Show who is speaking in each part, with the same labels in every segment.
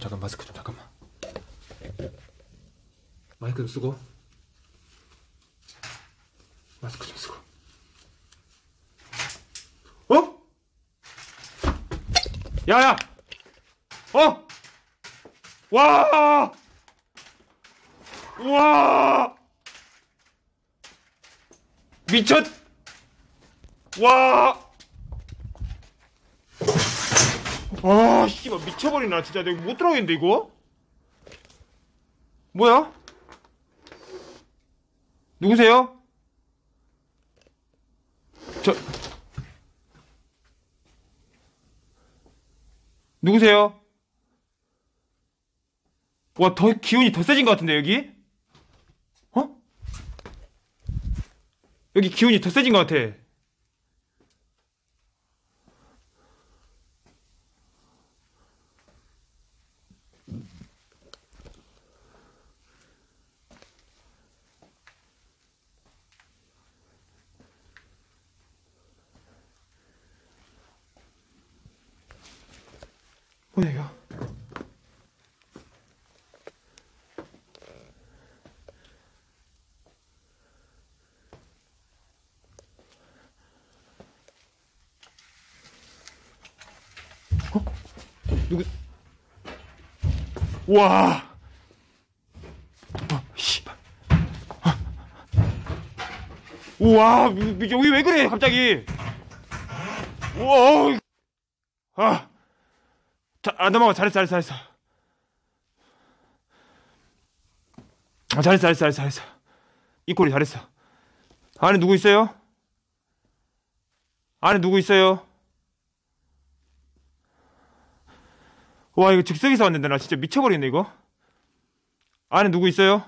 Speaker 1: 잠깐 마스크 좀 잠깐만 마이크 좀 쓰고 마스크 좀 쓰고 어? 야야 어? 와! 와! 미쳤! 와! 아, 씨발 미쳐버리나 진짜 내가 못 들어가겠는데 이거? 뭐야? 누구세요? 저 누구세요? 와, 더 기운이 더 세진 것 같은데 여기? 어? 여기 기운이 더 세진 것 같아. 뭐야 이거? 어? 누구? 와. 어, 씨발. 아. 우와, 여기 왜 그래, 갑자기? 우와, 아. 자, 아, 넘어가. 잘했어, 잘했어, 잘했어. 아, 잘했어, 잘했어, 잘했어, 잘했어. 이 꼴이 잘했어. 안에 누구 있어요? 안에 누구 있어요? 와, 이거 즉석에서 왔는데 나 진짜 미쳐버리겠네, 이거. 안에 누구 있어요?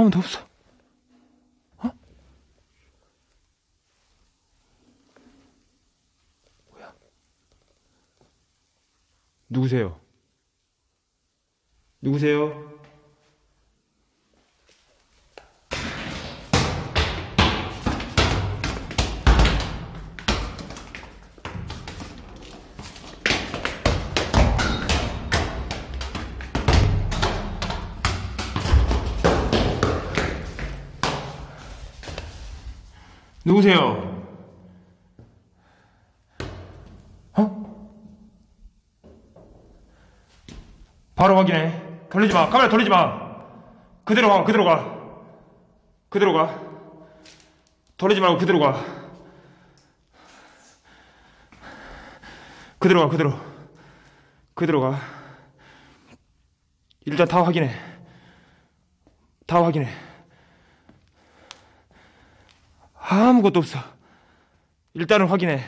Speaker 1: 아무도 없어. 어? 뭐야? 누구세요? 누구세요? 누구세요? 어? 바로 확인해. 돌리지 마. 카메라 돌리지 마. 그대로 가. 그대로 가. 그대로 가. 돌리지 말고 그대로 가. 그대로 가. 그대로. 그대로 가. 일단 다 확인해. 다 확인해. 아무것도 없어. 일단은 확인해.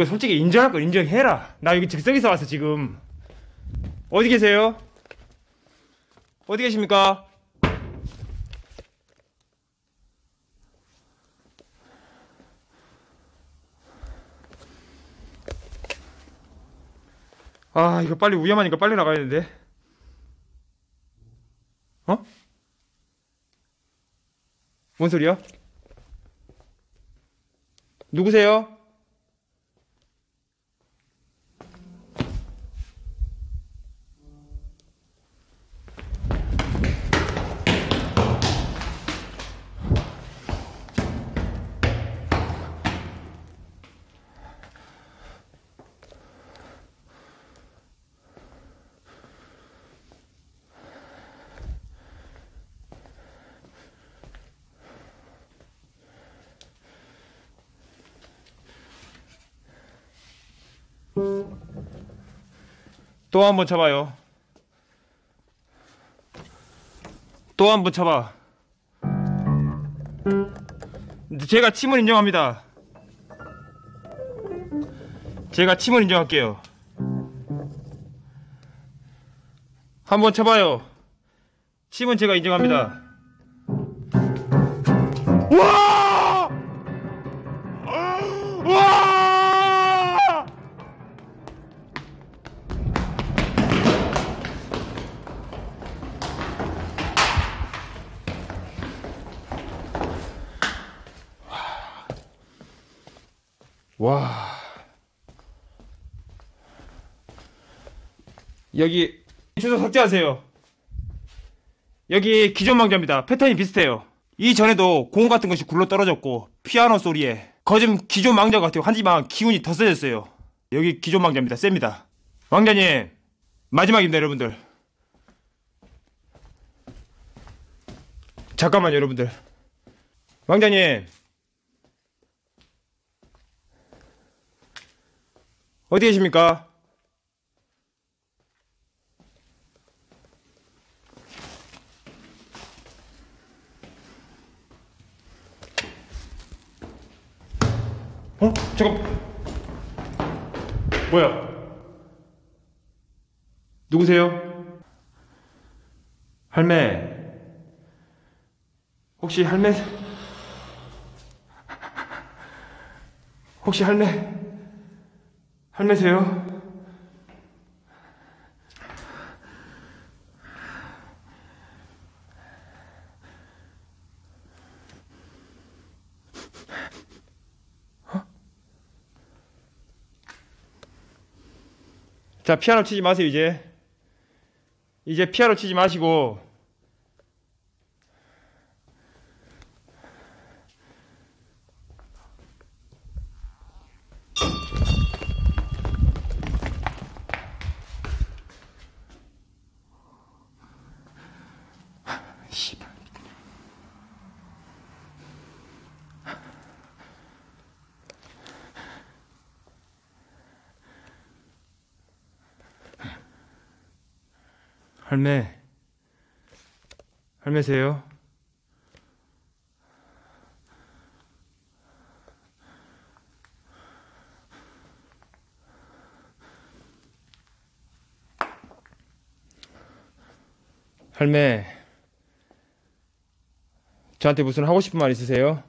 Speaker 1: 그 솔직히 인정할 거 인정해라. 나 여기 즉석에서 왔어 지금. 어디 계세요? 어디 계십니까? 아 이거 빨리 위험하니까 빨리 나가야 되는데. 어? 뭔 소리야? 누구세요? 또 한 번 잡아요. 또 한 번 잡아. 제가 침을 인정합니다. 제가 침을 인정할게요. 한 번 잡아요. 침은 제가 인정합니다. 와! 와. 여기 주소 삭제하세요. 여기 기존 망자입니다. 패턴이 비슷해요. 이전에도 공 같은 것이 굴러 떨어졌고 피아노 소리에 거즘 기존 망자 같아요. 하지만 기운이 더 세졌어요. 여기 기존 망자입니다. 셉니다. 왕자님 마지막입니다, 여러분들. 잠깐만, 여러분들. 왕자님 어디 계십니까? 어? 잠깐. 뭐야? 누구세요? 할매. 혹시 할매? 혹시 할매? 할매세요? 자, 피아노 치지 마세요, 이제. 이제 피아노 치지 마시고. 할매. 할매세요? 할매. 저한테 무슨 하고 싶은 말 있으세요?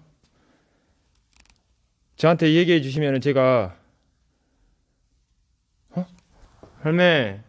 Speaker 1: 저한테 얘기해 주시면 제가 어? 할매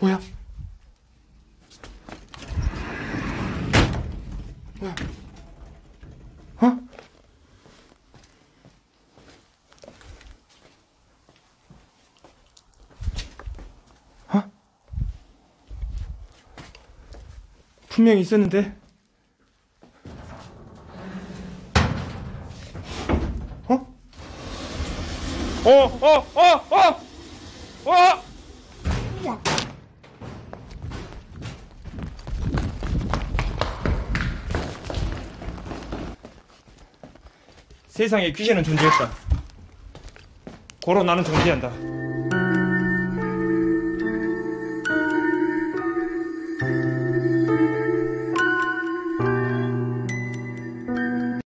Speaker 1: 뭐야? 어? 어? 분명히 있었는데? 어, 어, 어, 어! 어! 세상에 귀신은 존재했다. 고로 나는 존재한다.